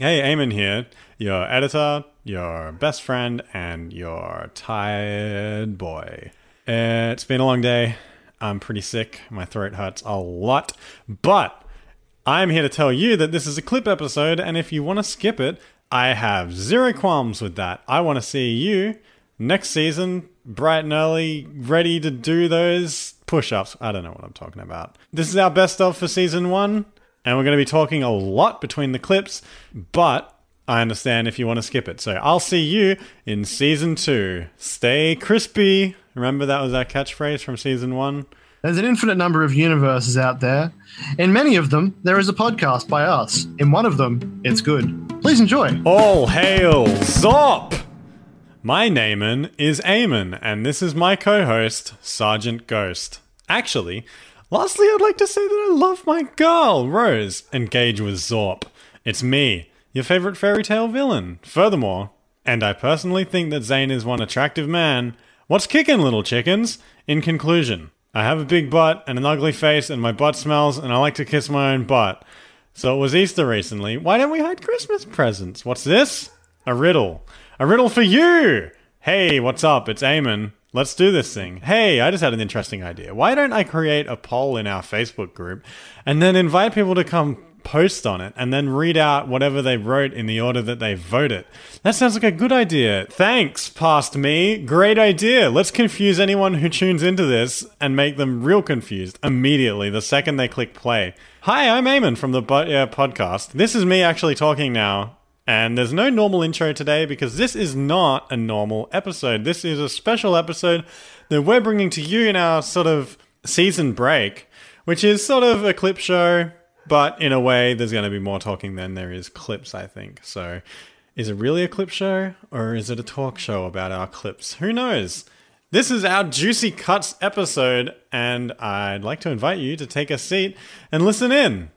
Hey, Aemyn here, your editor, your best friend, and your tired boy. It's been a long day. I'm pretty sick. My throat hurts a lot. But I'm here to tell you that this is a clip episode, and if you want to skip it, I have zero qualms with that. I want to see you next season, bright and early, ready to do those push ups. I don't know what I'm talking about. This is our best of for season one, and we're going to be talking a lot between the clips, but I understand if you want to skip it. So I'll see you in season two. Stay crispy. Remember that was our catchphrase from season one? There's an infinite number of universes out there. In many of them, there is a podcast by us. In one of them, it's good. Please enjoy. All hail Zop! My name'n is Aemyn, and this is my co-host, Sergeant Ghost. Actually, lastly, I'd like to say that I love my girl, Rose, engage with Zorp. It's me, your favorite fairy tale villain. Furthermore, and I personally think that Zane is one attractive man. What's kicking, little chickens? In conclusion, I have a big butt and an ugly face, and my butt smells, and I like to kiss my own butt. So it was Easter recently. Why don't we hide Christmas presents? What's this? A riddle. A riddle for you! Hey, what's up? It's Aemyn. Let's do this thing. Hey, I just had an interesting idea. Why don't I create a poll in our Facebook group and then invite people to come post on it and then read out whatever they wrote in the order that they voted? That sounds like a good idea. Thanks, past me. Great idea. Let's confuse anyone who tunes into this and make them real confused immediately the second they click play. Hi, I'm Aemyn from the But Yeah podcast. This is me actually talking now. And there's no normal intro today because this is not a normal episode. This is a special episode that we're bringing to you in our sort of season break, which is sort of a clip show, but in a way, there's going to be more talking than there is clips, I think. So, is it really a clip show or is it a talk show about our clips? Who knows? This is our Juicy Cuts episode, and I'd like to invite you to take a seat and listen in.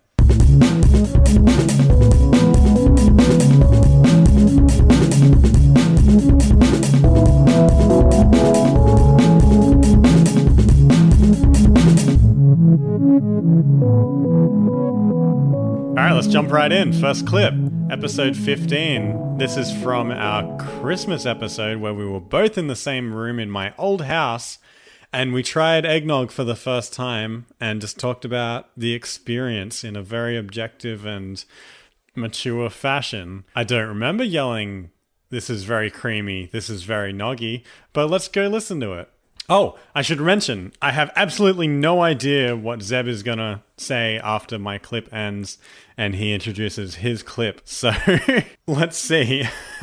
Let's jump right in. First clip, episode 15. This is from our Christmas episode where we were both in the same room in my old house and we tried eggnog for the first time and just talked about the experience in a very objective and mature fashion. I don't remember yelling, This is very creamy, this is very noggy, but let's go listen to it. Oh, I should mention, I have absolutely no idea what Zeb is gonna say after my clip ends and he introduces his clip. So let's see.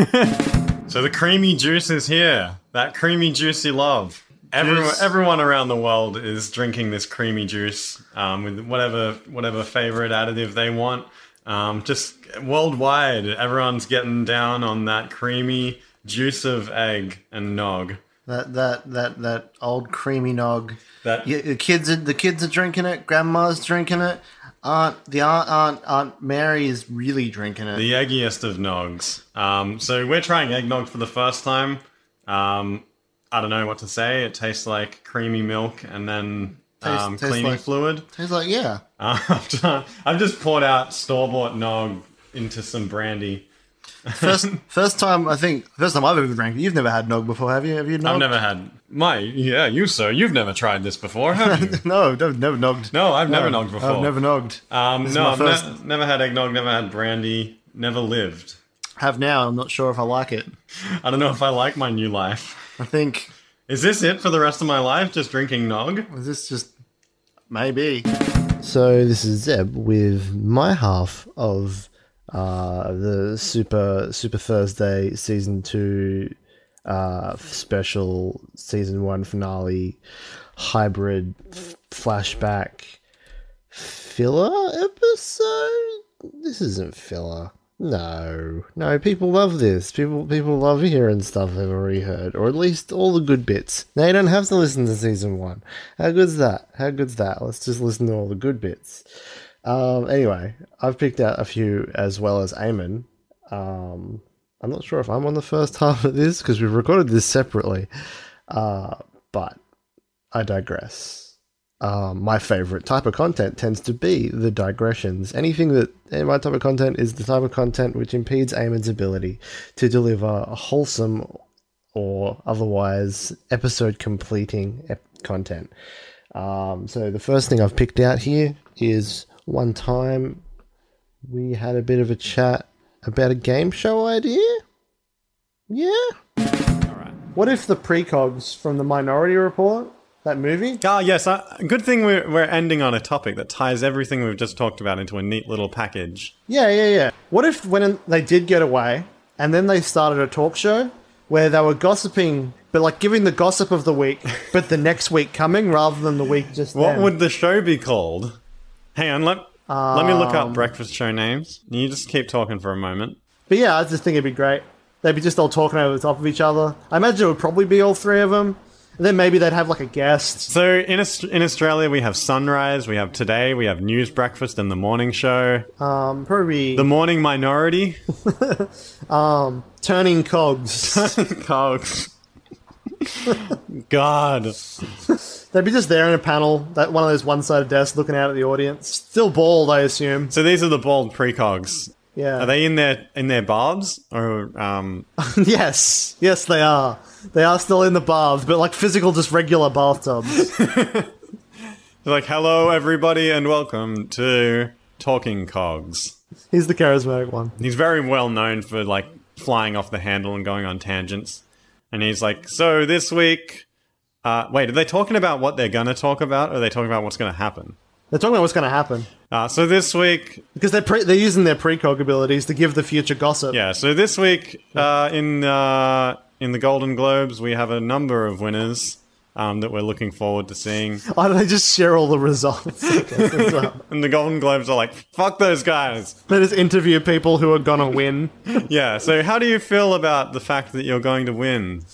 so the creamy juice is here. That creamy juicy love. Everyone, everyone around the world is drinking this creamy juice um, with whatever whatever favorite additive they want. Um, just worldwide, everyone's getting down on that creamy juice of egg and nog. That that that that old creamy nog. That the kids are the kids are drinking it. Grandma's drinking it. Aunt the aunt aunt Aunt Mary is really drinking it. the eggiest of nogs. Um, so we're trying eggnog for the first time. Um, I don't know what to say. It tastes like creamy milk and then Tastes- um, tastes cleaning like- fluid. Tastes like, yeah. Uh, I've, done- I've just poured out store bought nog into some brandy. First first time I think first time I've ever drank it. You've never had nog before, have you? Have you nog? I've never had my yeah, you sir. You've never tried this before, have you? No, never, never nogged. No, I've never No, nogged before. I've never nogged. Um, no, I've first- ne- never had eggnog, never had brandy, never lived. Have now. I'm not sure if I like it. I don't know if I like my new life. I think Is this it for the rest of my life? Just drinking nog? is this just maybe. So this is Zeb with my half of uh, the Super Super Thursday season two uh, special season one finale hybrid f- flashback filler episode. This isn't filler. No, no. People love this. People, people love hearing stuff they've already heard, or at least all the good bits. Now you don't have to listen to season one. How good's that? How good's that? Let's just listen to all the good bits. Um, anyway, I've picked out a few as well as Eamon. Um, I'm not sure if I'm on the first half of this because we've recorded this separately, uh, but I digress. um, my favorite type of content tends to be the digressions. Anything that in my type of content is the type of content which impedes Aemyn's ability to deliver wholesome or otherwise episode completing ep- content. Um, so the first thing I've picked out here is one time we had a bit of a chat about a game show idea. Yeah. All right. What if the precogs from the Minority Report, that movie? Ah, yes. Uh, good thing we're, we're ending on a topic that ties everything we've just talked about into a neat little package. Yeah, yeah, yeah. What if when they did get away and then they started a talk show where they were gossiping, but like giving the gossip of the week, but the next week coming rather than the week just What then? would the show be called? Hang on, let, let me look Um, up breakfast show names. You just keep talking for a moment. But yeah, I just think it'd be great. They'd be just all talking over the top of each other. I imagine it would probably be all three of them. And then maybe they'd have like a guest. So in in Australia, we have Sunrise, we have Today, we have News Breakfast, and the Morning Show. Um, probably The Morning Minority. um, turning cogs. Turning Cogs. God. They'd be just there in a panel, that one of those one-sided desks, looking out at the audience. Still bald, I assume. So these are the bald precogs. Yeah. Are they in their in their barbs or um? yes, yes, they are. They are still in the baths, but like physical, just regular bathtubs. like, hello everybody and welcome to Talking Cogs. He's the charismatic one. He's very well known for like flying off the handle and going on tangents. And he's like, so this week, uh, wait, are they talking about what they're gonna talk about, or are they talking about what's gonna happen? They're talking about what's going to happen Uh, so this week, because they're pre- they're using their precog abilities to give the future gossip. yeah. So this week, uh, in uh, in the Golden Globes, we have a number of winners um, that we're looking forward to seeing. Why don't they just share all the results? Guess, well? And the Golden Globes are like, fuck those guys. they just interview people who are gonna win. Yeah. So how do you feel about the fact that you're going to win?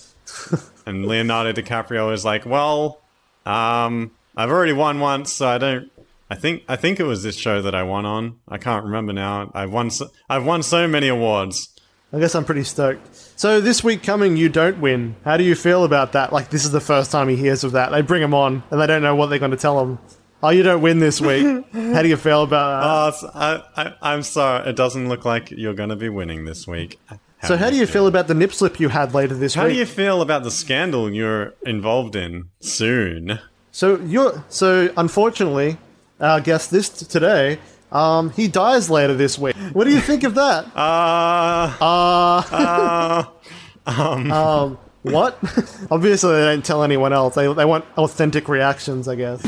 And Leonardo DiCaprio is like, well, um, I've already won once, so I don't. I think I think it was this show that I won on. I can't remember now. I've won. So, I've won so many awards. I guess I'm pretty stoked. So this week coming, you don't win. How do you feel about that? Like this is the first time he hears of that. They bring him on, and they don't know what they're going to tell him. Oh, you don't win this week. How do you feel about that? Oh, I, I, I'm sorry. It doesn't look like you're going to be winning this week. So how do you feel about the nip slip you had later this week? How week? do you feel about the scandal you're involved in soon? So you're so unfortunately, our guest this t- today, um, he dies later this week. What do you think of that? Uh, Um, what? Obviously, they don't tell anyone else. They they want authentic reactions, I guess.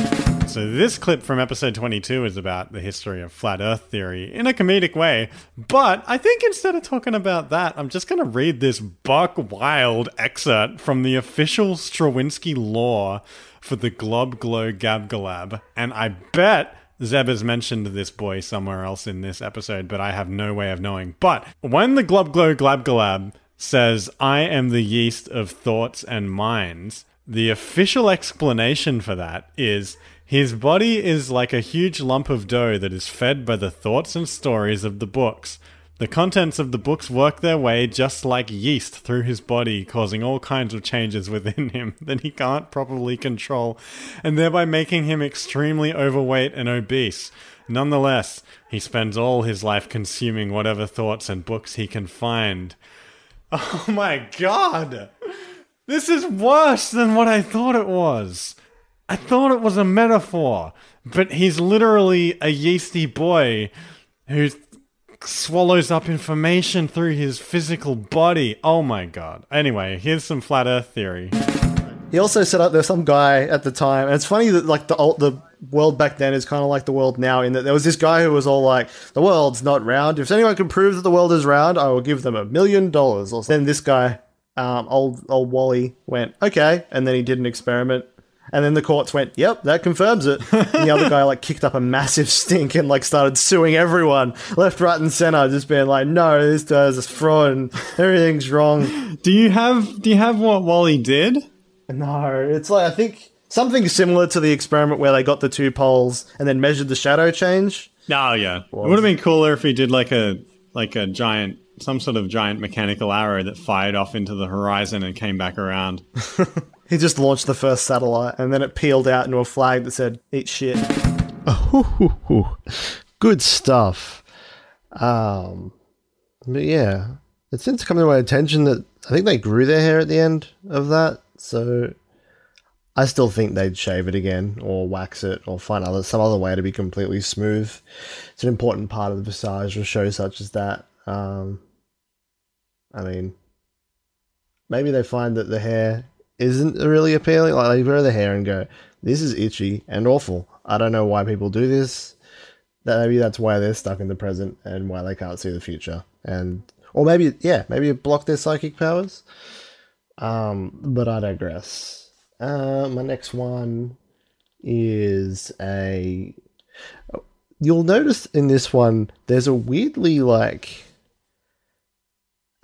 So this clip from episode 22 is about the history of flat earth theory in a comedic way, but I think instead of talking about that, I'm just going to read this buck wild excerpt from the official Strawinsky law for the Globglogabgalab, and I bet Zeb has mentioned this boy somewhere else in this episode, but I have no way of knowing. But when the Globglogabgalab says, I am the yeast of thoughts and minds, the official explanation for that is his body is like a huge lump of dough that is fed by the thoughts and stories of the books. The contents of the books work their way just like yeast through his body, causing all kinds of changes within him that he can't properly control, and thereby making him extremely overweight and obese. Nonetheless, he spends all his life consuming whatever thoughts and books he can find. Oh my god! This is worse than what I thought it was. I thought it was a metaphor, but he's literally a yeasty boy who swallows up information through his physical body. Oh my god. Anyway, here's some flat earth theory. He also set up. There's some guy at the time, and it's funny that like the old, the world back then is kind of like the world now. In that there was this guy who was all like, "The world's not round. If anyone can prove that the world is round, I will give them a million dollars." Or then this guy, um, old old Wally, went okay, and then he did an experiment. And then the courts went, "Yep, that confirms it." And the other guy like kicked up a massive stink and like started suing everyone, left, right, and center, just being like, "No, this guy's a fraud and everything's wrong." Do you have do you have what Wally did? No, it's like I think something similar to the experiment where they got the two poles and then measured the shadow change. Oh yeah. It would have been cooler if he did like a like a giant some sort of giant mechanical arrow that fired off into the horizon and came back around. He just launched the first satellite, and then it peeled out into a flag that said "Eat shit." Good stuff. Um, but yeah, it seems to come to my attention that I think they grew their hair at the end of that. So I still think they'd shave it again, or wax it, or find other some other way to be completely smooth. It's an important part of the visage of shows such as that. Um, I mean, maybe they find that the hair isn't really appealing. Like they grow the hair and go, "This is itchy and awful. I don't know why people do this." That maybe that's why they're stuck in the present and why they can't see the future. And or maybe yeah, maybe it blocked their psychic powers. Um, but I digress. Uh, my next one is a. You'll notice in this one, there's a weirdly like.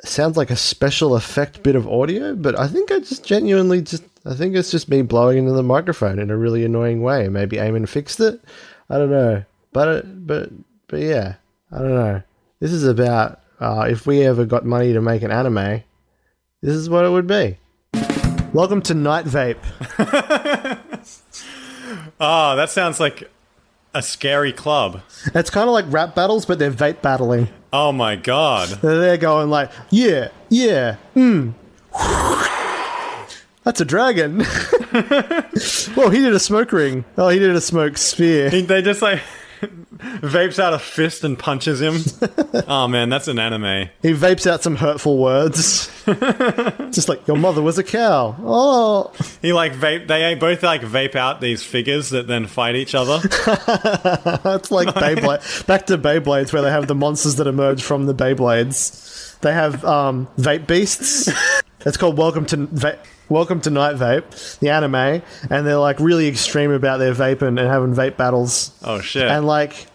Sounds like a special effect bit of audio, but I think I just genuinely just. I think it's just me blowing into the microphone in a really annoying way. Maybe Aemyn fixed it. I don't know. But, but, but yeah. I don't know. This is about uh, if we ever got money to make an anime, this is what it would be. Welcome to Night Vape. Oh, that sounds like a scary club. It's kind of like rap battles, but they're vape battling. Oh my god. They're going like, yeah, yeah, hmm. That's a dragon. well, he did a smoke ring. Oh, he did a smoke sphere. They just like vapes out a fist and punches him. oh man, that's an anime. He vapes out some hurtful words. Just like, your mother was a cow. Oh. He like vape. They both like vape out these figures that then fight each other. That's like Beyblade. Back to Beyblades, where they have the monsters that emerge from the Beyblades. They have um, vape beasts. It's called Welcome to Va- Welcome to Night Vape, the anime, and they're like really extreme about their vaping and having vape battles. Oh shit. And like,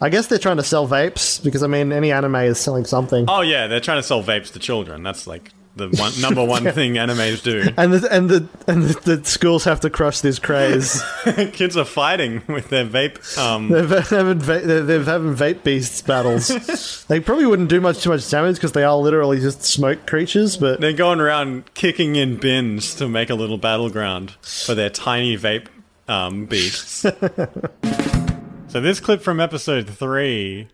I guess they're trying to sell vapes because I mean, any anime is selling something. oh yeah, they're trying to sell vapes to children. That's like the one, number one thing animes do. And the, and the and the, the schools have to crush this craze. Kids are fighting with their vape. Um, They're having va- they're, they're having vape beasts battles. they probably wouldn't do much too much damage because they are literally just smoke creatures. But they're going around kicking in bins to make a little battleground for their tiny vape um, beasts. so this clip from episode three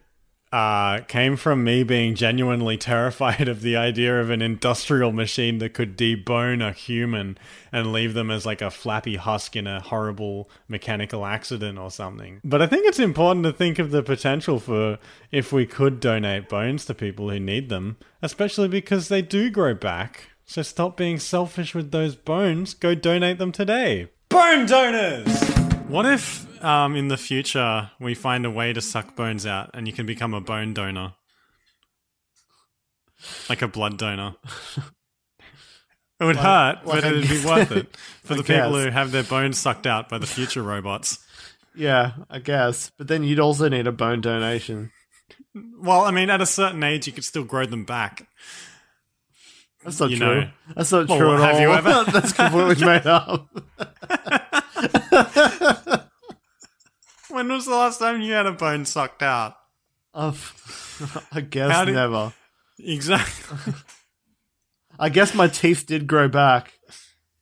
uh, came from me being genuinely terrified of the idea of an industrial machine that could debone a human and leave them as like a flappy husk in a horrible mechanical accident or something. But I think it's important to think of the potential for if we could donate bones to people who need them, especially because they do grow back. So stop being selfish with those bones. Go donate them today. Bone donors! What if um, in the future we find a way to suck bones out and you can become a bone donor? Like a blood donor. It would hurt, like but it'd be worth it for the people who have their bones sucked out by the future robots. yeah, I guess. But then you'd also need a bone donation. Well, I mean, at a certain age, you could still grow them back. That's not You true. know. That's not Well, true at have all. you ever- That's completely made up. When was the last time you had a bone sucked out? I've, I guess did- never. Exactly. I guess my teeth did grow back.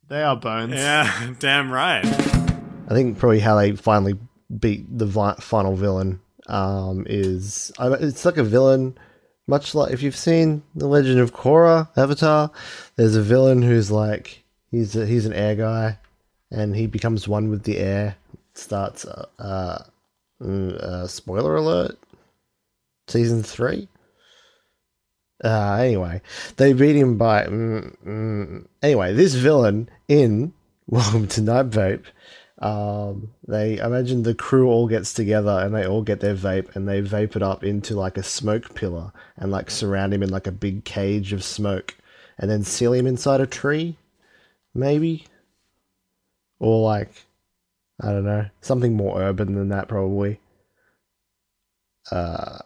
They are bones. yeah, damn right. I think probably how they finally beat the vi- final villain um, is I, it's like a villain, much like if you've seen the Legend of Korra Avatar. There's a villain who's like he's a, he's an air guy, and he becomes one with the air. Starts uh, uh, uh spoiler alert, season three. Uh, anyway, they beat him by. Mm, mm, anyway, this villain in Welcome to Night Vape. Um, they imagine the crew all gets together and they all get their vape and they vape it up into like a smoke pillar and like surround him in like a big cage of smoke and then seal him inside a tree, maybe, or like I don't know something more urban than that probably. Uh,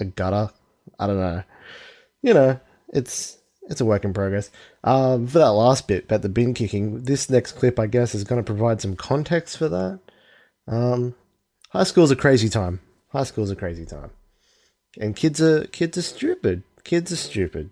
a gutter. I don't know you know, it's it's a work in progress. Um, for that last bit about the bin kicking, this next clip, I guess, is going to provide some context for that. Um, high school's a crazy time. High school's a crazy time, and kids are kids are stupid. Kids are stupid.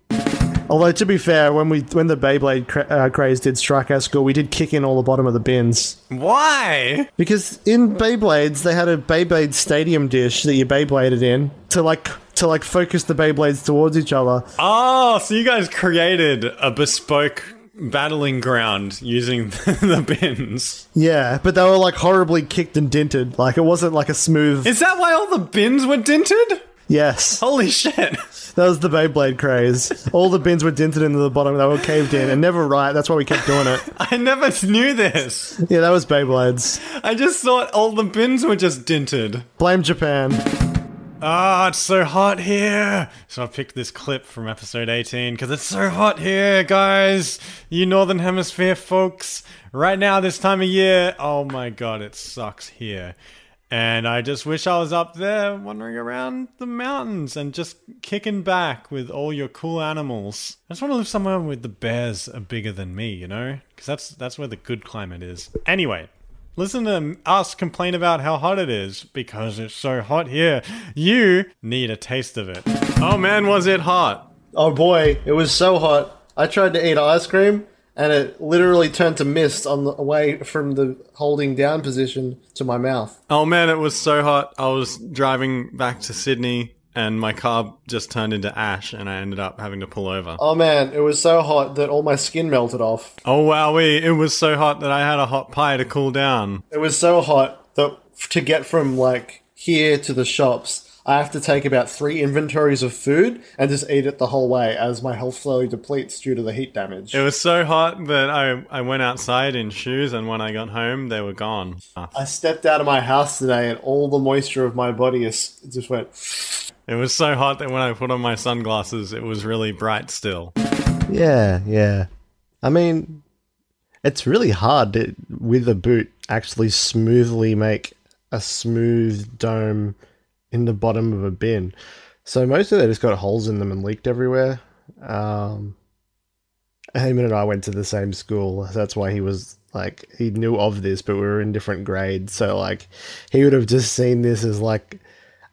Although to be fair, when we when the Beyblade cra- uh, craze did strike our school, we did kick in all the bottom of the bins Why? because in Beyblades they had a Beyblade stadium dish that you Beybladed in to like to like focus the Beyblades towards each other. Oh, so you guys created a bespoke battling ground using the bins. Yeah, but they were like horribly kicked and dinted. Like it wasn't like a smooth. Is that why all the bins were dinted? Yes, Holy shit. that was the Beyblade craze. All the bins were dented into the bottom. They were caved in and never right. That's why we kept doing it. I never knew this. Yeah, that was Beyblades. I just thought all the bins were just dented. Blame Japan. Ah, it's so hot here. So I picked this clip from episode 18 because it's so hot here, guys. You Northern Hemisphere folks. Right now, this time of year, oh my god, it sucks here. And I just wish I was up there wandering around the mountains and just kicking back with all your cool animals. I just want to live somewhere where the bears are bigger than me, you know? Because that's, that's where the good climate is. Anyway, Listen to us complain about how hot it is because it's so hot here. You need a taste of it. Oh man, was it hot? Oh boy, it was so hot. I tried to eat ice cream and it literally turned to mist on the way from the holding down position to my mouth. Oh man, it was so hot. I was driving back to Sydney and my car just turned into ash and I ended up having to pull over. Oh man, it was so hot that all my skin melted off. Oh wowee, it was so hot that I had a hot pie to cool down. It was so hot that to get from like here to the shops, I have to take about three inventories of food and just eat it the whole way as my health slowly depletes due to the heat damage. It was so hot that I, I went outside in shoes and when I got home, they were gone. Ah. I stepped out of my house today and all the moisture of my body is just went. It was so hot that when I put on my sunglasses, it was really bright still. Yeah, yeah. I mean, it's really hard to, with a boot actually smoothly make a smooth dome in the bottom of a bin. So most of it just got holes in them and leaked everywhere. Um, Aemyn and I went to the same school. That's why he was like he knew of this, but we were in different grades. So like he would have just seen this as like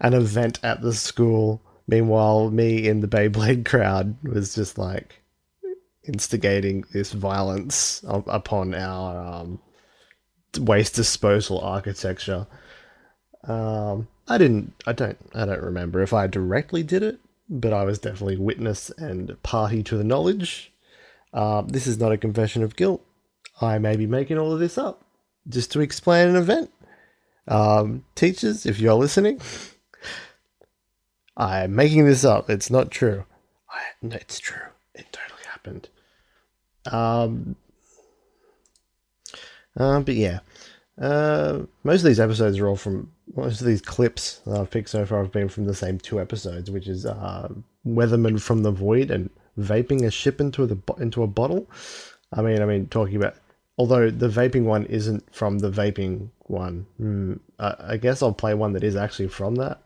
an event at the school. Meanwhile, me in the Beyblade crowd was just like instigating this violence up- upon our um, waste disposal architecture. Um, I didn't. I don't. I don't remember if I directly did it, but I was definitely witness and party to the knowledge. Um, this is not a confession of guilt. I may be making all of this up just to explain an event. Um, teachers, if you're listening, I'm making this up. It's not true. I, no, it's true. It totally happened. Um, uh, but yeah, uh, most of these episodes are all from most of these clips that I've picked so far have been from the same two episodes, which is uh, Weatherman from the Void and vaping a ship into the into a bottle. I mean, I mean, talking about although the vaping one isn't from the vaping one, hmm, I, I guess I'll play one that is actually from that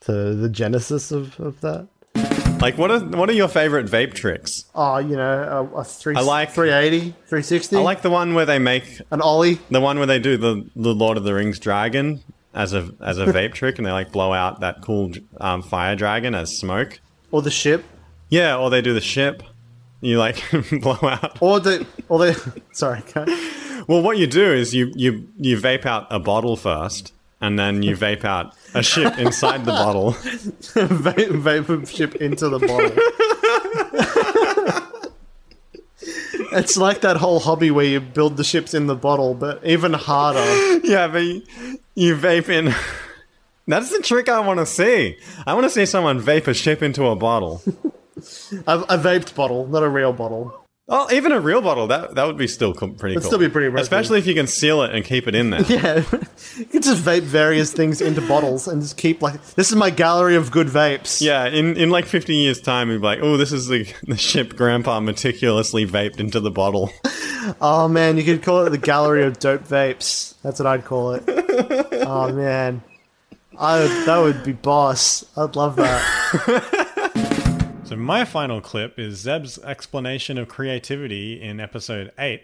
to the genesis of, of that. Like, what are what are your favorite vape tricks? Oh, you know, a, a three, I like- 380, 360, I like the one where they make an ollie. the one where they do the the Lord of the Rings dragon as a as a vape trick, and they like blow out that cool um, fire dragon as smoke. Or the ship, Yeah, or they do the ship. You like blow out. or the, or the. Sorry, okay. Well, what you do is you you you vape out a bottle first, and then you vape out a ship inside the bottle. Va- vapor ship into the bottle. it's like that whole hobby where you build the ships in the bottle, but even harder. Yeah, but you, you vape in. That's the trick I want to see. I want to see someone vape a ship into a bottle. A, a vaped bottle, not a real bottle. Oh, even a real bottle that that would be still co- pretty cool. still be pretty impressive. especially if you can seal it and keep it in there. Yeah, you can just vape various things into bottles and just keep like this is my gallery of good vapes. Yeah, in, in like 50 years' time, we'd be like, oh, this is the, the ship Grandpa meticulously vaped into the bottle. Oh man, you could call it the gallery of dope vapes. That's what I'd call it. oh man, I that would be boss. I'd love that. So, my final clip is Zeb's explanation of creativity in episode 8,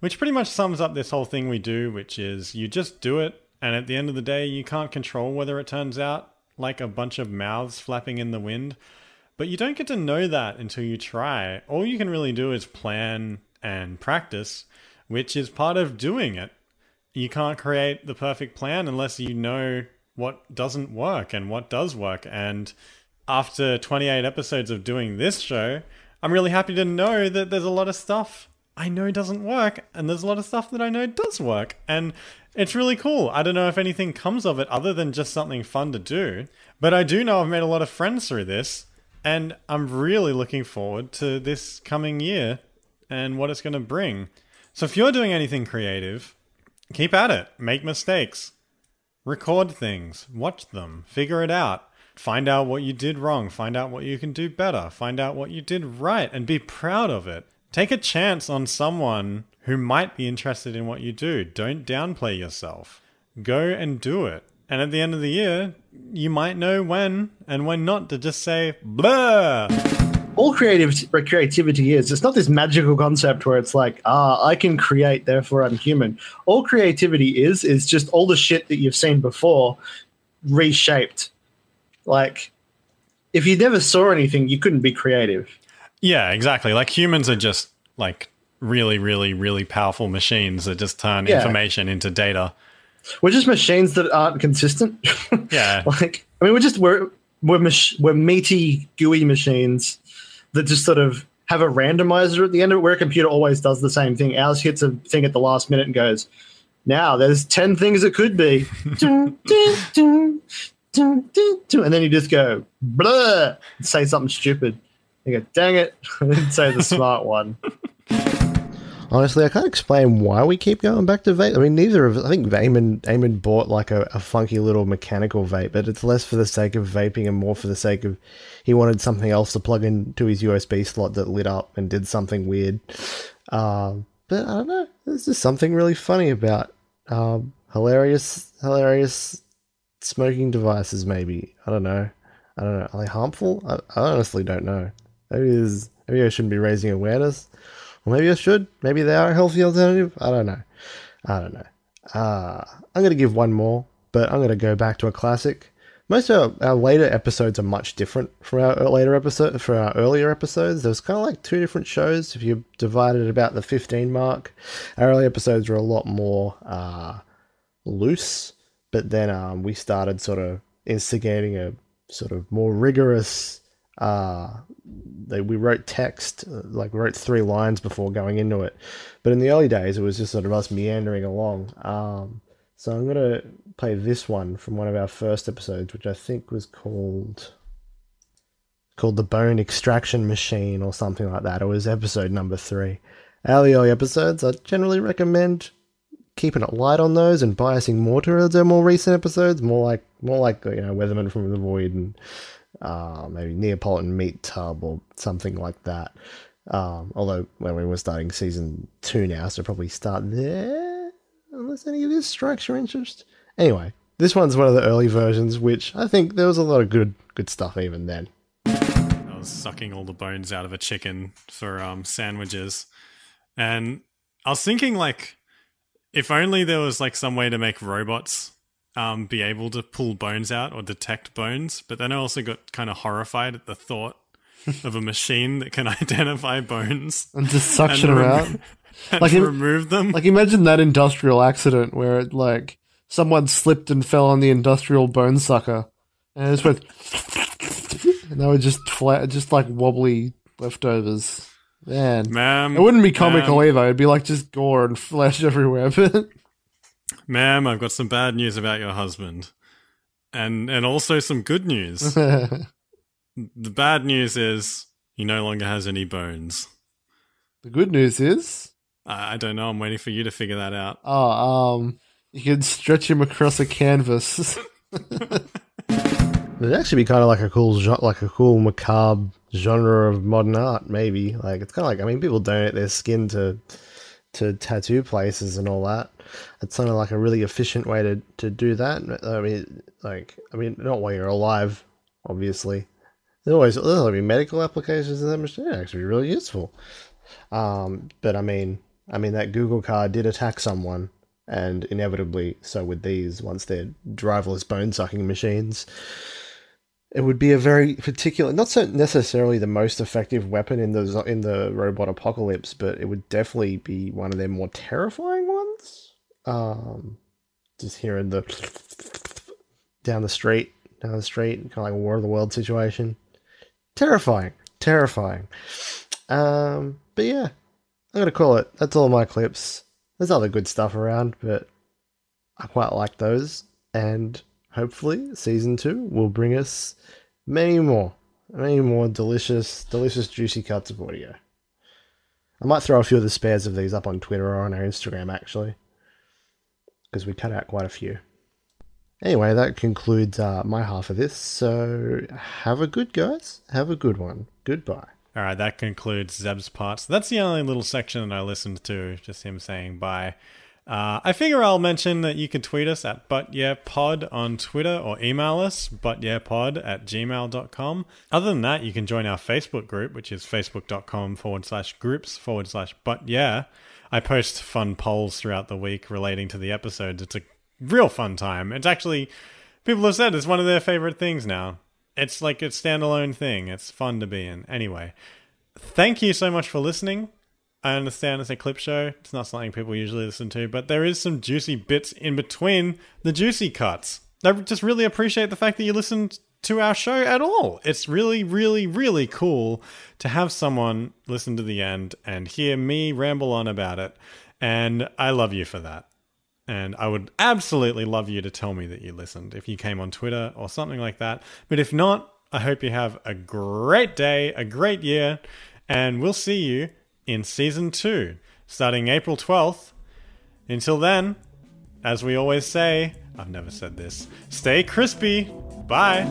which pretty much sums up this whole thing we do, which is you just do it, and at the end of the day, you can't control whether it turns out like a bunch of mouths flapping in the wind. But you don't get to know that until you try. All you can really do is plan and practice, which is part of doing it. You can't create the perfect plan unless you know what doesn't work and what does work. And after 28 episodes of doing this show, I'm really happy to know that there's a lot of stuff I know doesn't work, and there's a lot of stuff that I know does work. And it's really cool. I don't know if anything comes of it other than just something fun to do, but I do know I've made a lot of friends through this, and I'm really looking forward to this coming year and what it's going to bring. So if you're doing anything creative, keep at it, make mistakes, record things, watch them, figure it out. Find out what you did wrong, find out what you can do better, find out what you did right, and be proud of it. Take a chance on someone who might be interested in what you do. Don't downplay yourself. Go and do it. And at the end of the year, you might know when and when not to just say, blah. all creative creativity is it's not this magical concept where it's like ah i can create therefore i'm human all creativity is is just all the shit that you've seen before reshaped like if you never saw anything you couldn't be creative Yeah, exactly. Like humans are just like really, really, really powerful machines that just turn Yeah. information into data. we're just machines that aren't consistent Yeah. like i mean we're just we're we're mach- we're meaty gooey machines that just sort of have a randomizer at the end of it where a computer always does the same thing ours hits a thing at the last minute and goes now there's 10 things it could be Dun, dun, dun, dun, dun, dun. and then you just go blah say something stupid you go dang it and say the smart one Honestly, I can't explain why we keep going back to vape. I mean, neither of I think Aemyn, Aemyn bought like a, a funky little mechanical vape, but it's less for the sake of vaping and more for the sake of he wanted something else to plug into his USB slot that lit up and did something weird. Um, but I don't know. There's just something really funny about um, hilarious, hilarious smoking devices. Maybe I don't know. I don't know. Are they harmful? I, I honestly don't know. Maybe there's, maybe I shouldn't be raising awareness. Or maybe I should. Maybe they are a healthy alternative. I don't know. I don't know. Uh, I'm going to give one more, but I'm going to go back to a classic. Most of our, our later episodes are much different from our later episode, from our earlier episodes. There was kind of like two different shows. If you divided about the 15 mark, our early episodes were a lot more uh, loose, but then um, we started sort of instigating a sort of more rigorous uh, they, we wrote text, uh, like wrote three lines before going into it. But in the early days, it was just sort of us meandering along. Um, so I'm gonna play this one from one of our first episodes, which I think was called called the Bone Extraction Machine or something like that. It was episode number three. Early early episodes, I generally recommend keeping it light on those and biasing more towards their more recent episodes, more like more like you know Weatherman from the Void and uh, maybe Neapolitan Meat Tub or something like that. Um, although when we were starting season two now, so probably start there unless any of this strikes your interest. Anyway, this one's one of the early versions, which I think there was a lot of good good stuff even then. I was sucking all the bones out of a chicken for um, sandwiches. And I was thinking, like, if only there was like some way to make robots um, be able to pull bones out or detect bones. But then I also got kind of horrified at the thought of a machine that can identify bones and just suction remo- out. and Like remove them. Like imagine that industrial accident where it like someone slipped and fell on the industrial bone sucker, and it just went, and they were just flat, just like wobbly leftovers. Man, ma'am, it wouldn't be comical ma'am, either. It'd be like just gore and flesh everywhere. But ma'am, I've got some bad news about your husband, and and also some good news. the the bad news is he no longer has any bones. The good news is, I, I don't know. I'm waiting for you to figure that out. oh, um, you can stretch him across a canvas. It'd actually be kind of like a cool, like a cool macabre genre of modern art. Maybe like it's kind of like I mean, people donate their skin to to tattoo places and all that. It's kind of like a really efficient way to to do that. I mean, like I mean, not while you're alive, obviously. There's always there'll be medical applications of that machine. It'd actually be really useful. Um, but I mean, I mean that Google car did attack someone, and inevitably, so would these once they're driverless bone sucking machines. It would be a very particular, not so necessarily the most effective weapon in the in the robot apocalypse, but it would definitely be one of their more terrifying ones. Um, just hearing the down the street, down the street, kind of like a War of the World situation. Terrifying, terrifying. Um, but yeah, I'm gonna call it. That's all my clips. There's other good stuff around, but I quite like those, and hopefully season two will bring us many more, many more delicious, delicious, juicy cuts of audio. I might throw a few of the spares of these up on Twitter or on our Instagram actually, because we cut out quite a few. Anyway, that concludes uh, my half of this. So have a good guys. Have a good one. Goodbye. All right, that concludes Zeb's parts. That's the only little section that I listened to, just him saying bye. Uh, I figure I'll mention that you can tweet us at butyeahpod on Twitter or email us butyeahpod at gmail.com. Other than that, you can join our Facebook group, which is facebook.com forward slash groups forward slash butyeah. I post fun polls throughout the week relating to the episodes. It's a real fun time. It's actually, people have said it's one of their favorite things now. It's like a standalone thing. It's fun to be in. Anyway, thank you so much for listening. I understand it's a clip show. It's not something people usually listen to, but there is some juicy bits in between the juicy cuts. I just really appreciate the fact that you listened to our show at all. It's really, really, really cool to have someone listen to the end and hear me ramble on about it. And I love you for that. And I would absolutely love you to tell me that you listened if you came on Twitter or something like that. But if not, I hope you have a great day, a great year, and we'll see you in season two, starting April 12th. Until then, as we always say, I've never said this, stay crispy. Bye.